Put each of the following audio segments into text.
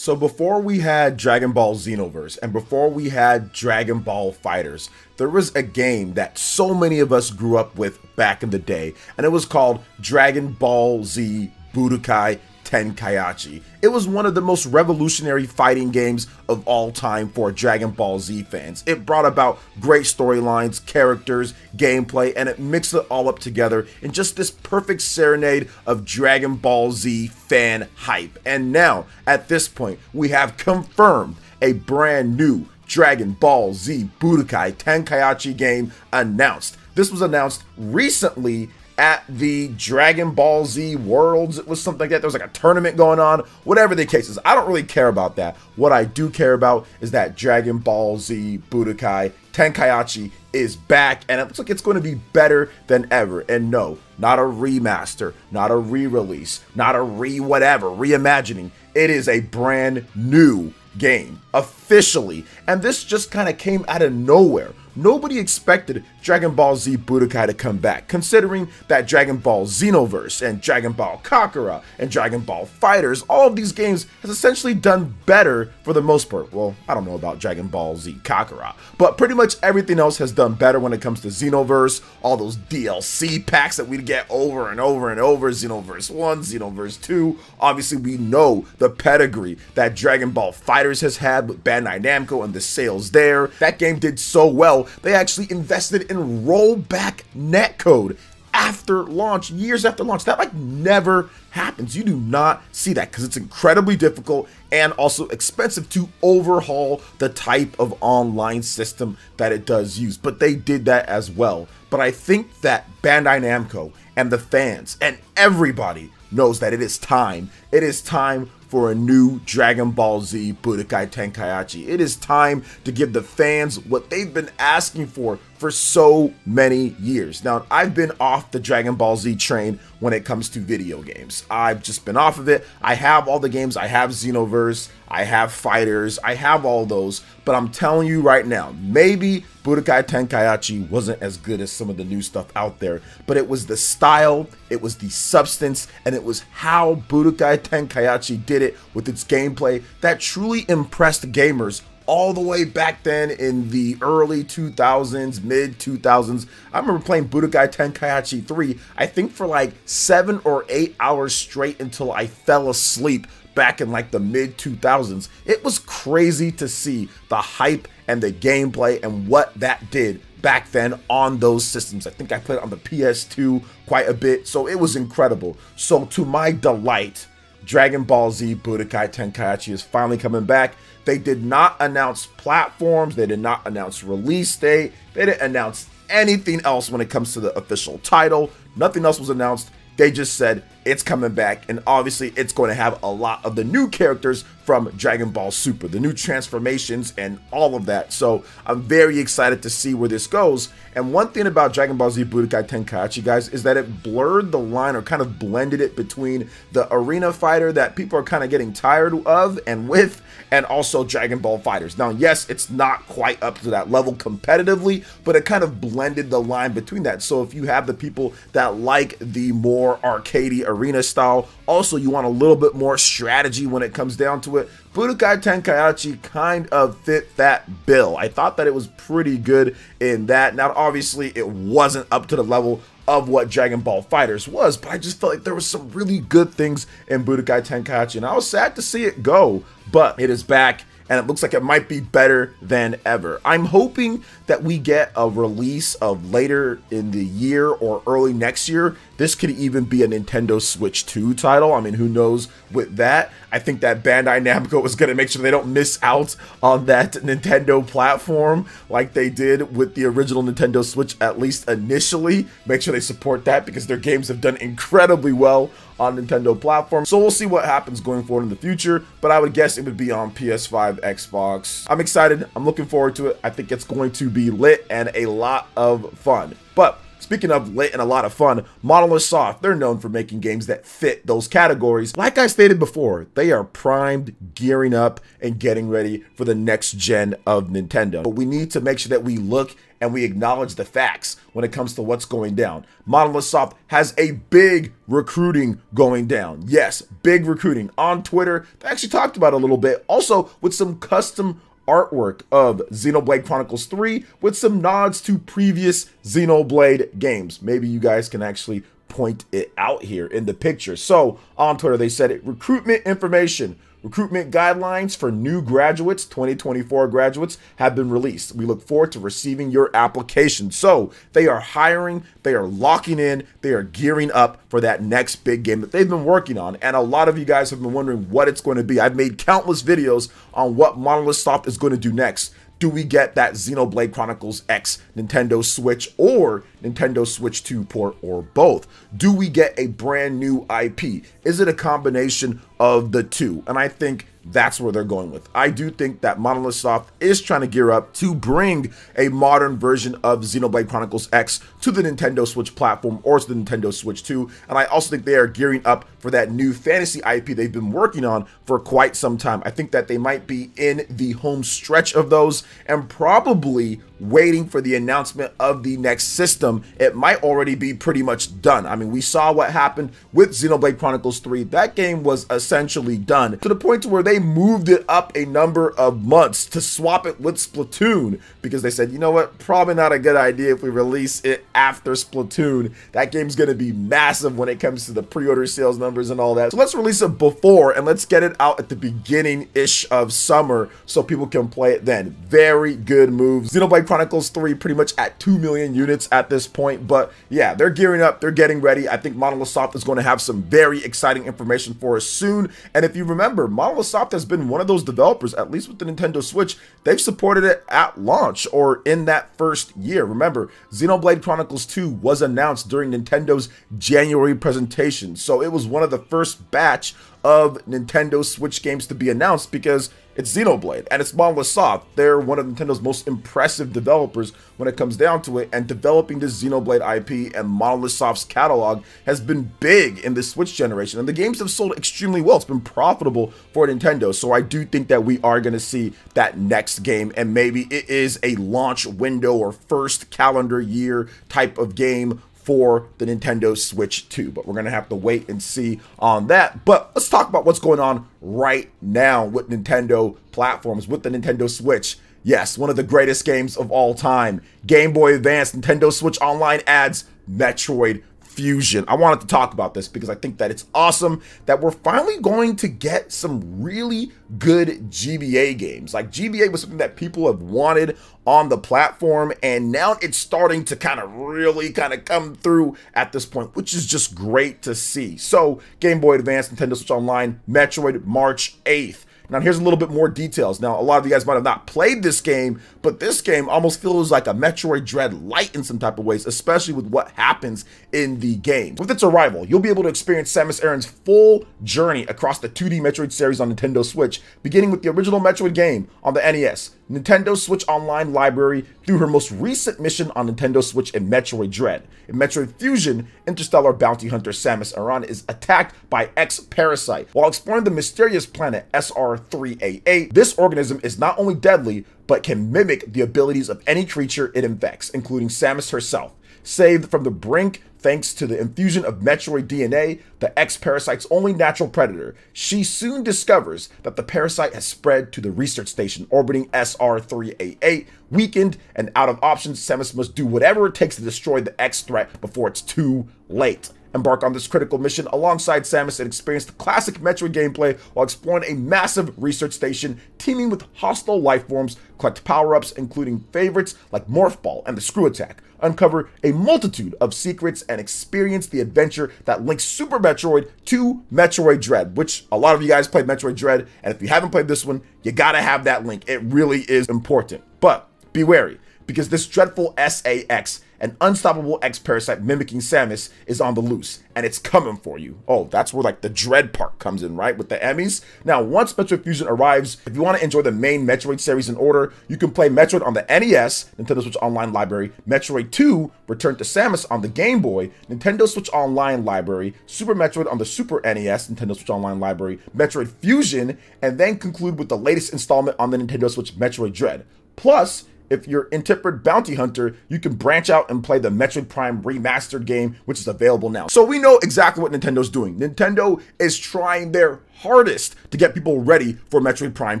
So before we had Dragon Ball Xenoverse and before we had Dragon Ball FighterZ, there was a game that so many of us grew up with back in the day, and it was called Dragon Ball Z Budokai Tenkaichi. It was one of the most revolutionary fighting games of all time for Dragon Ball Z fans. It brought about great storylines, characters, gameplay, and it mixed it all up together in just this perfect serenade of Dragon Ball Z fan hype. And now, at this point, we have confirmed a brand new Dragon Ball Z Budokai Tenkaichi game announced. This was announced recently at the Dragon Ball Z Worlds. It was something like that. There was like a tournament going on. Whatever the case is, I don't really care about that. What I do care about is that Dragon Ball Z Budokai Tenkaichi is back, and it looks like it's going to be better than ever. And no, not a remaster, not a re-release, not a re-whatever, reimagining. It is a brand new game officially, and this just kind of came out of nowhere. Nobody expected Dragon Ball Z Budokai to come back, considering that Dragon Ball Xenoverse and Dragon Ball Kakarot and Dragon Ball FighterZ, all of these games has essentially done better for the most part. Well, I don't know about Dragon Ball Z Kakarot, but pretty much everything else has done better when it comes to Xenoverse, all those DLC packs that we get over and over and over, Xenoverse 1, Xenoverse 2. Obviously, we know the pedigree that Dragon Ball FighterZ has had with Bandai Namco and the sales there. That game did so well, they actually invested in rollback netcode after launch, years after launch. That like never happens. You do not see that because it's incredibly difficult and also expensive to overhaul the type of online system that it does use. But they did that as well. But I think that Bandai Namco and the fans and everybody knows that it is time. It is time for a new Dragon Ball Z Budokai Tenkaichi. It is time to give the fans what they've been asking for for so many years. Now, I've been off the Dragon Ball Z train when it comes to video games. I've just been off of it. I have all the games. I have Xenoverse, I have Fighters, I have all those, but I'm telling you right now, maybe Budokai Tenkaichi wasn't as good as some of the new stuff out there, but it was the style, it was the substance, and it was how Budokai Tenkaichi did it with its gameplay that truly impressed gamers all the way back then in the early 2000s, mid 2000s. I remember playing Budokai Tenkaichi 3, I think for like seven or eight hours straight until I fell asleep back in like the mid 2000s. It was crazy to see the hype and the gameplay and what that did back then on those systems. I think I played on the PS2 quite a bit, so it was incredible. So to my delight, Dragon Ball Z Budokai Tenkaichi is finally coming back. They did not announce platforms, they did not announce release date, they didn't announce anything else when it comes to the official title. Nothing else was announced. They just said it's coming back, and obviously it's going to have a lot of the new characters from Dragon Ball Super, the new transformations and all of that. So I'm very excited to see where this goes. And one thing about Dragon Ball Z Budokai Tenkaichi, guys, is that it blurred the line or kind of blended it between the arena fighter that people are kind of getting tired of and with, and also Dragon Ball FighterZ. Now, yes, it's not quite up to that level competitively, but it kind of blended the line between that. So if you have the people that like the more arcadey arena style, also you want a little bit more strategy when it comes down to it, Budokai Tenkaichi kind of fit that bill. I thought that it was pretty good in that. Now, obviously, it wasn't up to the level of what Dragon Ball FighterZ was, but I just felt like there was some really good things in Budokai Tenkaichi, and I was sad to see it go, but it is back and it looks like it might be better than ever. I'm hoping that we get a release of later in the year or early next year. This could even be a Nintendo Switch 2 title. I mean, who knows with that? I think that Bandai Namco is going to make sure they don't miss out on that Nintendo platform like they did with the original Nintendo Switch, at least initially. Make sure they support that because their games have done incredibly well on Nintendo platform. So we'll see what happens going forward in the future, but I would guess it would be on PS5, Xbox. I'm excited. I'm looking forward to it. I think it's going to be lit and a lot of fun. But Speaking of lit and a lot of fun, Monolith Soft, they're known for making games that fit those categories. Like I stated before, they are primed, gearing up, and getting ready for the next gen of Nintendo. But we need to make sure that we look and we acknowledge the facts when it comes to what's going down. Monolith Soft has a big recruiting going down. Yes, big recruiting on Twitter. They actually talked about a little bit. Also, with some custom artwork of Xenoblade Chronicles 3 with some nods to previous Xenoblade games. Maybe you guys can actually point it out here in the picture. So on Twitter, they said it recruitment information Recruitment guidelines for new graduates, 2024 graduates, have been released. We look forward to receiving your application. So they are hiring, they are locking in, they are gearing up for that next big game that they've been working on. And a lot of you guys have been wondering what it's going to be. I've made countless videos on what Monolith Soft is going to do next do we get that Xenoblade Chronicles X Nintendo Switch or Nintendo Switch 2 port or both? Do we get a brand new IP? Is it a combination of the two? And I think that's where they're going with. I do think that Monolith Soft is trying to gear up to bring a modern version of Xenoblade Chronicles X to the Nintendo Switch platform or to the Nintendo Switch 2. And I also think they are gearing up for that new fantasy IP they've been working on for quite some time. I think that they might be in the home stretch of those and probably waiting for the announcement of the next system. It might already be pretty much done. I mean, we saw what happened with Xenoblade Chronicles 3. That game was essentially done to the point to where they moved it up a number of months to swap it with Splatoon because they said, you know what, probably not a good idea if we release it after Splatoon. That game's going to be massive when it comes to the pre-order sales numbers and all that. So let's release it before and let's get it out at the beginning-ish of summer so people can play it then. Very good move. Xenoblade Chronicles 3 pretty much at 2 million units at this point. But yeah, they're gearing up. They're getting ready. I think Monolith Soft is going to have some very exciting information for us soon. And if you remember, Monolith Soft has been one of those developers, at least with the Nintendo Switch, they've supported it at launch or in that first year. Remember, Xenoblade Chronicles 2 was announced during Nintendo's January presentation. So it was one of the first batch of Nintendo Switch games to be announced because it's Xenoblade and it's Monolith Soft. They're one of Nintendo's most impressive developers when it comes down to it, and developing the Xenoblade IP and Monolith Soft's catalog has been big in the Switch generation, and the games have sold extremely well. It's been profitable for Nintendo, so I do think that we are going to see that next game, and maybe it is a launch window or first calendar year type of game for the Nintendo Switch 2. But we're going to have to wait and see on that. But let's talk about what's going on right now with Nintendo platforms, with the Nintendo Switch. Yes, one of the greatest games of all time. Game Boy Advance, Nintendo Switch Online adds Metroid Fusion. I wanted to talk about this because I think that it's awesome that we're finally going to get some really good GBA games. Like GBA was something that people have wanted on the platform and now it's starting to kind of really kind of come through at this point, which is just great to see. So Game Boy Advance, Nintendo Switch Online, Metroid March 8th. Now, here's a little bit more details. Now, a lot of you guys might have not played this game, but this game almost feels like a Metroid Dread Light in some type of ways, especially with what happens in the game. With its arrival, you'll be able to experience Samus Aran's full journey across the 2D Metroid series on Nintendo Switch, beginning with the original Metroid game on the NES, Nintendo Switch Online library through her most recent mission on Nintendo Switch in Metroid Dread. In Metroid Fusion, interstellar bounty hunter Samus Aran is attacked by X Parasite. While exploring the mysterious planet SR388, this organism is not only deadly, but can mimic the abilities of any creature it infects, including Samus herself. Saved from the brink thanks to the infusion of Metroid DNA, the X parasite's only natural predator, she soon discovers that the parasite has spread to the research station orbiting SR388. Weakened and out of options, Samus must do whatever it takes to destroy the X threat before it's too late. Embark on this critical mission alongside Samus and experience the classic Metroid gameplay while exploring a massive research station teeming with hostile lifeforms, collect power-ups including favorites like Morph Ball and the Screw Attack, uncover a multitude of secrets, and experience the adventure that links Super Metroid to Metroid Dread, which a lot of you guys played Metroid Dread, and if you haven't played this one, you gotta have that link. It really is important. But be wary, because this dreadful SAX an unstoppable X-Parasite mimicking Samus is on the loose, and it's coming for you. Oh, that's where like the dread part comes in, right? With the EMMIs. Now, once Metroid Fusion arrives, if you want to enjoy the main Metroid series in order, you can play Metroid on the NES, Nintendo Switch Online Library, Metroid 2, Return to Samus on the Game Boy, Nintendo Switch Online Library, Super Metroid on the Super NES, Nintendo Switch Online Library, Metroid Fusion, and then conclude with the latest installment on the Nintendo Switch Metroid Dread. Plus, if you're Intemperate Bounty Hunter, you can branch out and play the Metroid Prime remastered game, which is available now. So we know exactly what Nintendo's doing. Nintendo is trying their hardest to get people ready for Metroid Prime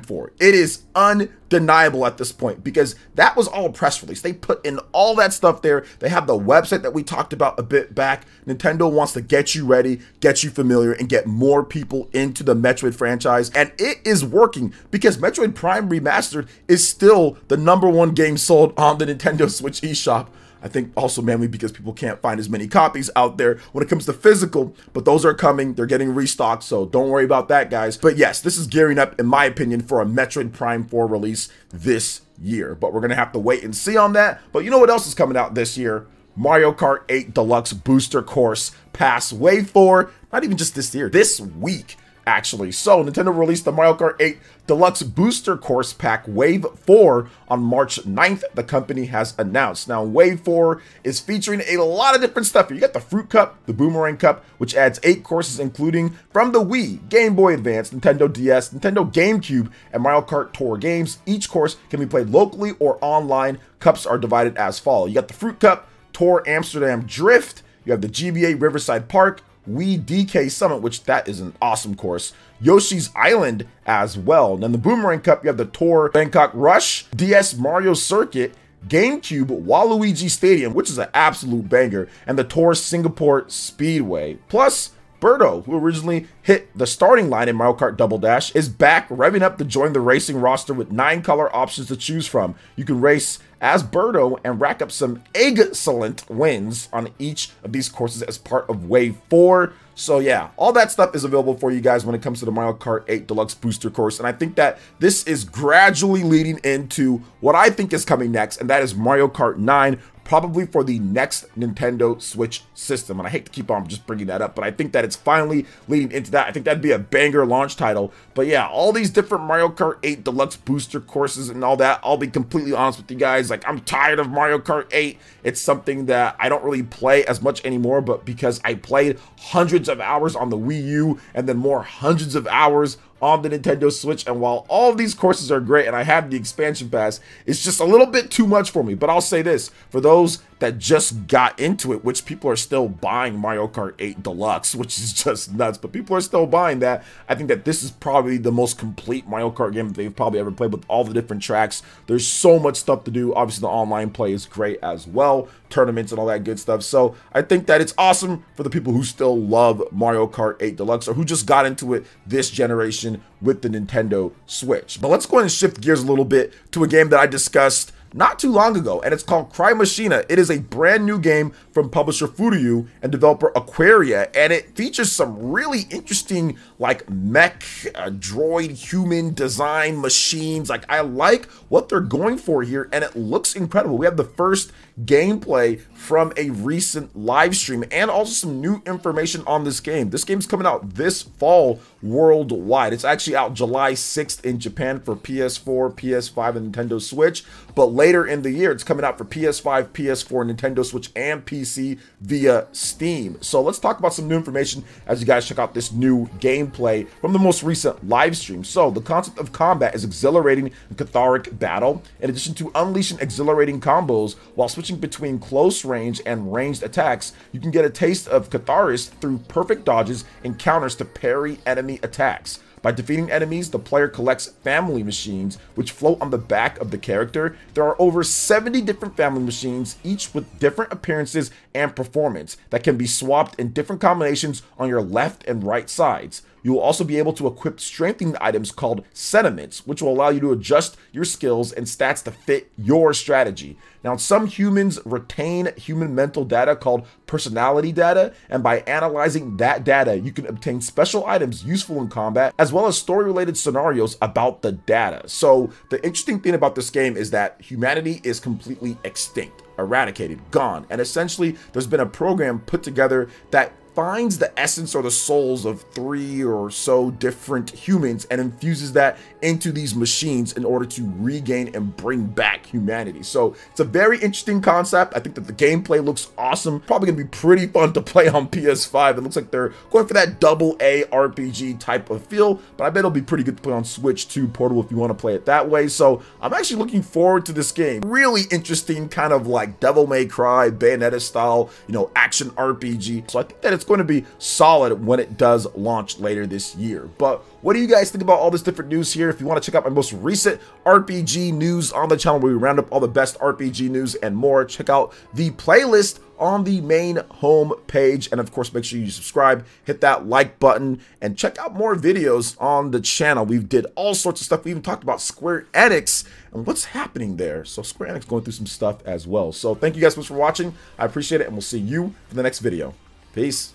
4. It is undeniable at this point because that was all press release. They put in all that stuff there. They have the website that we talked about a bit back. Nintendo wants to get you ready, get you familiar, and get more people into the Metroid franchise. And it is working because Metroid Prime Remastered is still the number one game sold on the Nintendo Switch eShop I think also mainly because people can't find as many copies out there when it comes to physical, but those are coming. They're getting restocked, so don't worry about that, guys. But yes, this is gearing up, in my opinion, for a Metroid Prime 4 release this year. But we're going to have to wait and see on that. But you know what else is coming out this year? Mario Kart 8 Deluxe Booster Course Pass Wave 4. Not even just this year, this week actually. So Nintendo released the Mario Kart 8 Deluxe Booster Course Pack Wave 4 on March 9th, the company has announced. Now, Wave 4 is featuring a lot of different stuff. You got the Fruit Cup, the Boomerang Cup, which adds eight courses, including from the Wii, Game Boy Advance, Nintendo DS, Nintendo GameCube, and Mario Kart Tour games. Each course can be played locally or online. Cups are divided as follows. You got the Fruit Cup, Tour Amsterdam Drift, you have the GBA Riverside Park, Wii DK Summit, which that is an awesome course. Yoshi's Island as well. And then the Boomerang Cup, you have the Tour Bangkok Rush, DS Mario Circuit, GameCube Waluigi Stadium, which is an absolute banger, and the Tour Singapore Speedway. Plus, Birdo, who originally hit the starting line in Mario Kart Double Dash, is back revving up to join the racing roster with nine color options to choose from. You can race as Birdo and rack up some excellent wins on each of these courses as part of Wave 4. So yeah, all that stuff is available for you guys when it comes to the Mario Kart 8 Deluxe Booster course. And I think that this is gradually leading into what I think is coming next, and that is Mario Kart 9 probably for the next Nintendo Switch system. And I hate to keep on just bringing that up, but I think that it's finally leading into that. I think that'd be a banger launch title. But yeah, all these different Mario Kart 8 Deluxe booster courses and all that, I'll be completely honest with you guys. Like, I'm tired of Mario Kart 8. It's something that I don't really play as much anymore, but because I played hundreds of hours on the Wii U and then more hundreds of hours on the Nintendo Switch. And while all these courses are great and I have the expansion pass, it's just a little bit too much for me. But I'll say this for those that just got into it, which people are still buying Mario Kart 8 Deluxe, which is just nuts, but people are still buying that. I think that this is probably the most complete Mario Kart game they've probably ever played with all the different tracks. There's so much stuff to do. Obviously, the online play is great as well, tournaments and all that good stuff. So I think that it's awesome for the people who still love Mario Kart 8 Deluxe or who just got into it this generation with the Nintendo Switch. But let's go ahead and shift gears a little bit to a game that I discussed not too long ago, and it's called Crymachina. It is a brand new game from publisher Furyu and developer Aquria, and it features some really interesting, like, mech, uh, droid, human design machines. Like, I like what they're going for here, and it looks incredible. We have the first gameplay from a recent live stream and also some new information on this game. This game's coming out this fall worldwide. It's actually out July 6th in Japan for PS4, PS5, and Nintendo Switch, but later in the year, it's coming out for PS5, PS4, Nintendo Switch, and PC via Steam. So let's talk about some new information as you guys check out this new gameplay from the most recent live stream. So the concept of combat is exhilarating and cathartic battle, in addition to unleashing exhilarating combos while switching between close range and ranged attacks, you can get a taste of catharsis through perfect dodges and counters to parry enemy attacks. By defeating enemies, the player collects family machines, which float on the back of the character. There are over 70 different family machines, each with different appearances and performance, that can be swapped in different combinations on your left and right sides. You will also be able to equip strengthening items called sentiments, which will allow you to adjust your skills and stats to fit your strategy. Now, some humans retain human mental data called personality data, and by analyzing that data, you can obtain special items useful in combat, as well as story-related scenarios about the data. So the interesting thing about this game is that humanity is completely extinct eradicated, gone. And essentially, there's been a program put together that finds the essence or the souls of three or so different humans and infuses that into these machines in order to regain and bring back humanity. So it's a very interesting concept. I think that the gameplay looks awesome. Probably gonna be pretty fun to play on PS5. It looks like they're going for that double A RPG type of feel, but I bet it'll be pretty good to play on Switch 2 Portable if you want to play it that way. So I'm actually looking forward to this game. Really interesting kind of like Devil May Cry, Bayonetta style, you know, action RPG. So I think that it's going to be solid when it does launch later this year. But what do you guys think about all this different news here? If you want to check out my most recent RPG news on the channel where we round up all the best RPG news and more, check out the playlist on the main home page. And of course, make sure you subscribe, hit that like button, and check out more videos on the channel. We did all sorts of stuff. We even talked about Square Enix and what's happening there. So Square Enix going through some stuff as well. So thank you guys so much for watching. I appreciate it, and we'll see you in the next video. Peace.